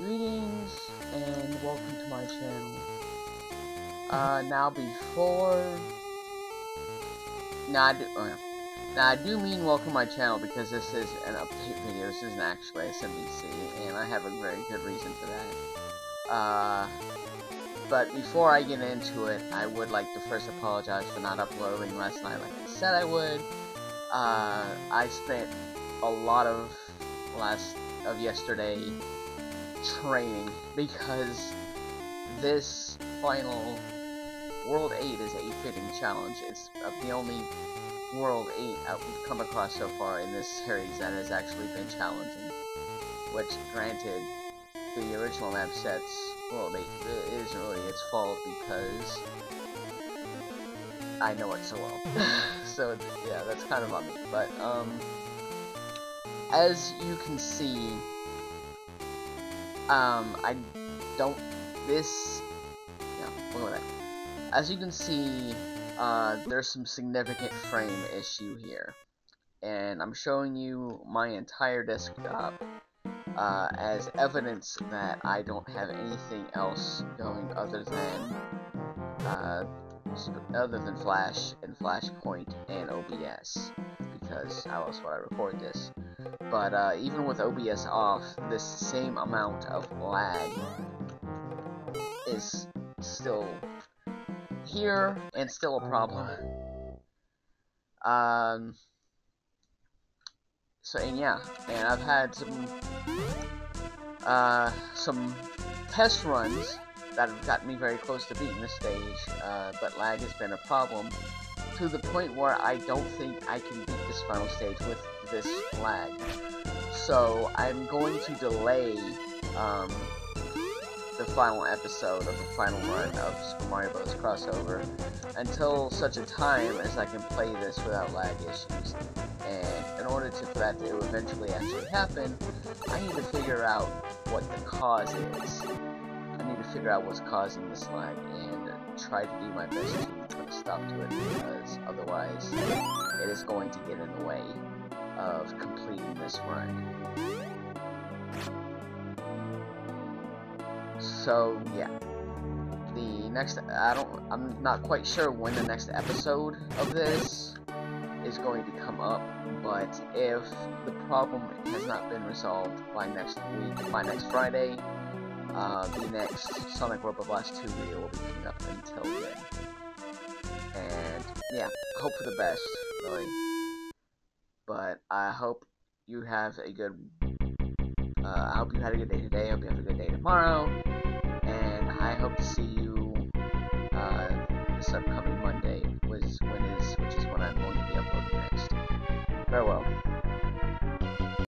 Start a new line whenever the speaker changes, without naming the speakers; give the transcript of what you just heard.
Greetings and welcome to my channel. Uh, now before... Now I do, uh, now I do mean welcome my channel because this is an update video, this isn't actually SMBC, and I have a very good reason for that. Uh, but before I get into it, I would like to first apologize for not uploading last night like I said I would. Uh, I spent a lot of last of yesterday training because this final World 8 is a fitting challenge. It's the only World 8 we've come across so far in this series that has actually been challenging. Which, granted, the original map sets World 8 isn't really its fault because I know it so well. so, yeah, that's kind of on me. But, um, as you can see, um, I don't, this, yeah. As you can see, uh, there's some significant frame issue here. And I'm showing you my entire desktop uh, as evidence that I don't have anything else going other than uh, other than Flash and Flashpoint and OBS because how else would I record this? But uh, even with OBS off, this same amount of lag is still here and still a problem. Um. So and yeah, and I've had some uh some test runs that have gotten me very close to beating this stage, uh, but lag has been a problem to the point where I don't think I can beat this final stage with this lag. So I'm going to delay um, the final episode of the final run of Super Mario Bros. Crossover until such a time as I can play this without lag issues. And in order to, for that to eventually actually happen, I need to figure out what the cause is. I need to figure out what's causing this lag and try to do my best to put a stop to it because otherwise it is going to get in the way of completing this run. So, yeah. The next, I don't, I'm not quite sure when the next episode of this is going to come up, but if the problem has not been resolved by next week, by next Friday, uh, the next Sonic Robo Blast 2 video will be coming up until then. And, yeah, hope for the best, really. But I hope you have a good, uh, I hope you had a good day today, I hope you have a good day tomorrow, and I hope to see you, uh, this upcoming Monday, was when is, which is when I'm going to be uploading next. Farewell.